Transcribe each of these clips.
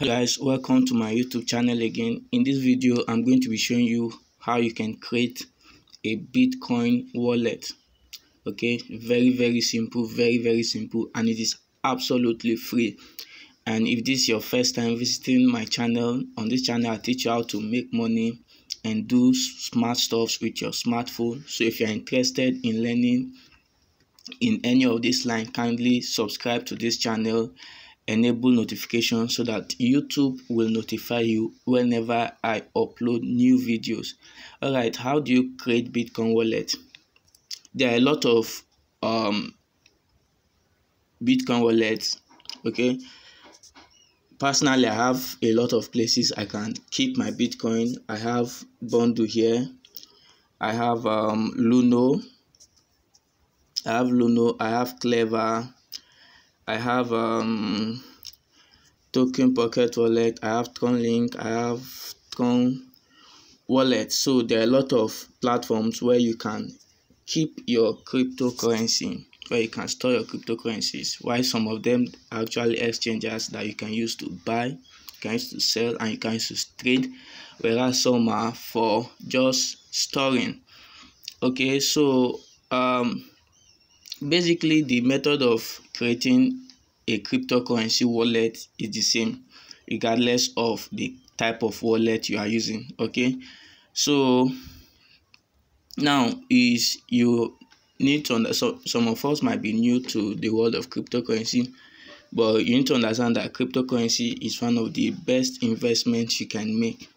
Hey guys welcome to my youtube channel again. In this video i'm going to be showing you how you can create a bitcoin wallet. Okay very very simple very very simple and it is absolutely free. And if this is your first time visiting my channel on this channel i teach you how to make money and do smart stuffs with your smartphone. So if you're interested in learning in any of this line kindly subscribe to this channel enable notification so that youtube will notify you whenever i upload new videos. All right how do you create bitcoin wallet? There are a lot of um bitcoin wallets okay? Personally i have a lot of places i can keep my bitcoin. I have bundle here. I have um luno. I have luno. I have Klever I have um, Token Pocket Wallet, I have Tron Link, I have Tron Wallet. So there are a lot of platforms where you can keep your cryptocurrency, where you can store your cryptocurrencies. While some of them are actually exchanges that you can use to buy, you can use to sell, and you can use to trade, whereas some are for just storing. Okay, so um basically the method of creating a cryptocurrency wallet is the same regardless of the type of wallet you are using okay? So now is you need to understand so some of us might be new to the world of cryptocurrency but you need to understand that cryptocurrency is one of the best investments you can make.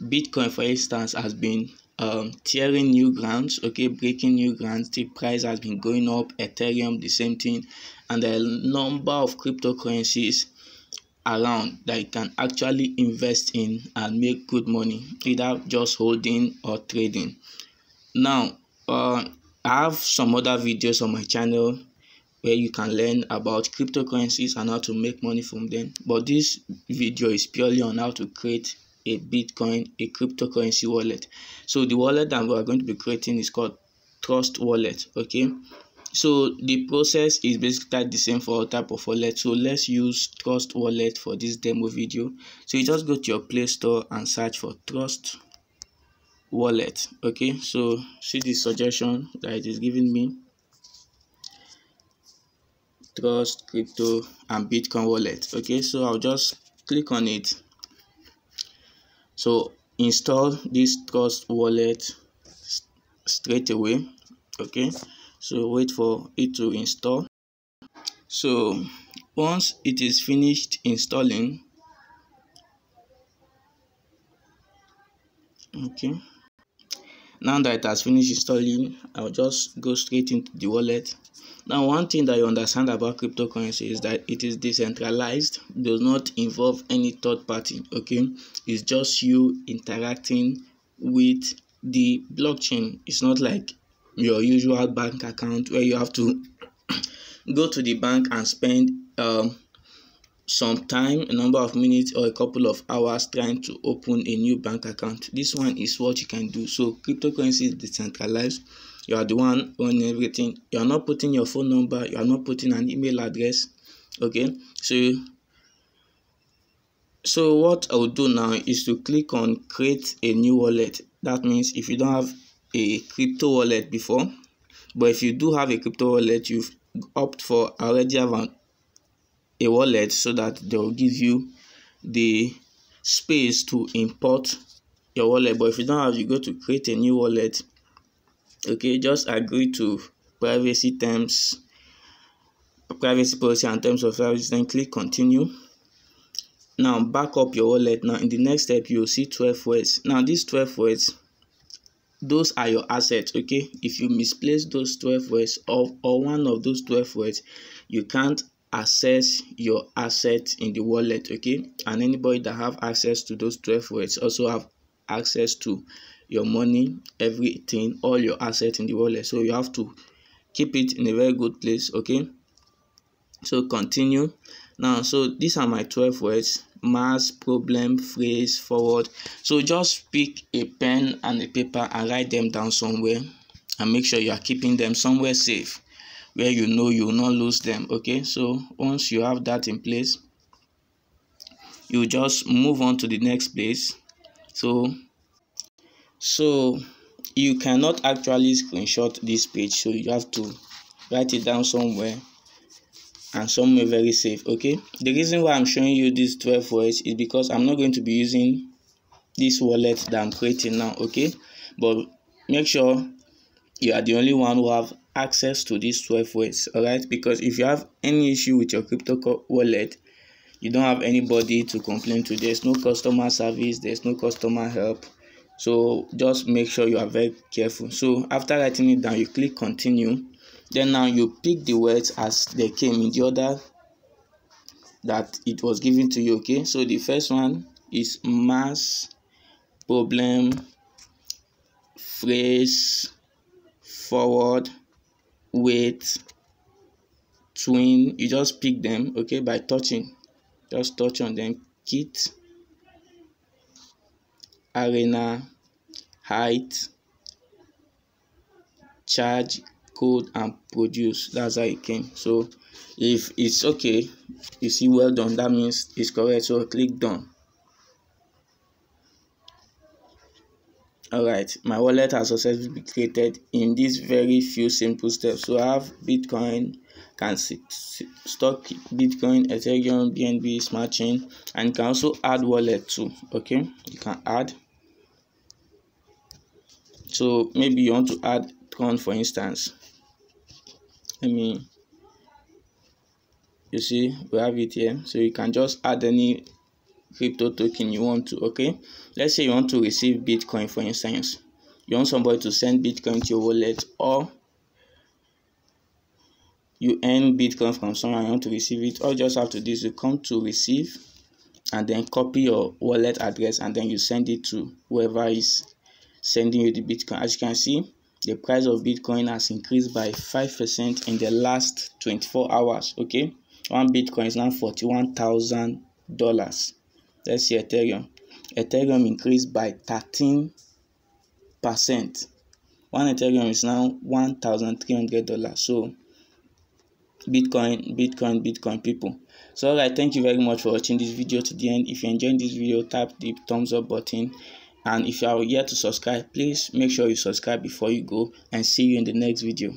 Bitcoin for instance has been um tearing new grounds okay breaking new grounds. The price has been going up. Ethereum the same thing. And a number of cryptocurrencies around that you can actually invest in and make good money either just holding or trading. Now uh, i have some other videos on my channel where you can learn about cryptocurrencies and how to make money from them. But this video is purely on how to create a bitcoin a cryptocurrency wallet. So the wallet that we are going to be creating is called trust wallet okay? So the process is basically the same for all type of wallet. So let's use trust wallet for this demo video. So you just go to your play store and search for trust wallet okay? So see the suggestion that it is giving me? Trust crypto and bitcoin wallet okay? So i'll just click on it so install this trust wallet straight away okay? So wait for it to install. So once it is finished installing okay now that it has finished installing i'll just go straight into the wallet. Now one thing that you understand about cryptocurrency is that it is decentralized does not involve any third party okay? It's just you interacting with the blockchain. It's not like your usual bank account where you have to go to the bank and spend um, some time a number of minutes or a couple of hours trying to open a new bank account. This one is what you can do. So cryptocurrency is decentralized. You are the one running everything. You are not putting your phone number you are not putting an email address. Okay? So so what i will do now is to click on create a new wallet. That means if you don't have a crypto wallet before but if you do have a crypto wallet you've opt for already have an, a wallet so that they will give you the space to import your wallet. But if you don't have you go to create a new wallet. Okay just agree to privacy terms privacy policy and terms of service then click continue. Now back up your wallet. Now in the next step you'll see 12 words. Now these 12 words those are your assets okay? If you misplace those 12 words or, or one of those 12 words you can't access your assets in the wallet okay? And anybody that have access to those 12 words also have access to your money everything all your assets in the wallet. So you have to keep it in a very good place okay? So continue. Now so these are my 12 words. Mass problem phrase forward. So just pick a pen and a paper and write them down somewhere and make sure you are keeping them somewhere safe where you know you will not lose them okay? So once you have that in place you just move on to the next place. So so you cannot actually screenshot this page. So you have to write it down somewhere and somewhere very safe okay? The reason why i'm showing you these 12 words is because i'm not going to be using this wallet that i'm creating now okay? But make sure you are the only one who have access to these 12 words all right because if you have any issue with your crypto wallet you don't have anybody to complain to. There's no customer service there's no customer help. So just make sure you are very careful. So after writing it down you click continue. Then now you pick the words as they came in the order that it was given to you okay? So the first one is mass problem phrase forward weight twin you just pick them okay by touching. Just touch on them kit arena height charge code and produce. That's how it came. So if it's okay you see well done. That means it's correct. So click done all right my wallet has successfully been created in these very few simple steps. So i have bitcoin can stock bitcoin ethereum bnb smart chain and can also add wallet too okay? You can add. So maybe you want to add tron for instance. Let me you see we have it here. So you can just add any crypto token you want to okay? Let's say you want to receive bitcoin for instance. You want somebody to send bitcoin to your wallet or you earn bitcoin from someone you want to receive it all you just have to do is you come to receive and then copy your wallet address and then you send it to whoever is sending you the bitcoin. As you can see the price of bitcoin has increased by 5% in the last 24 hours okay? One bitcoin is now 41,000 dollars let's see ethereum. Ethereum increased by 13 percent. One ethereum is now 1,300 dollars. So bitcoin bitcoin bitcoin people. So alright thank you very much for watching this video to the end. If you enjoyed this video tap the thumbs up button. And if you are yet to subscribe please make sure you subscribe before you go and see you in the next video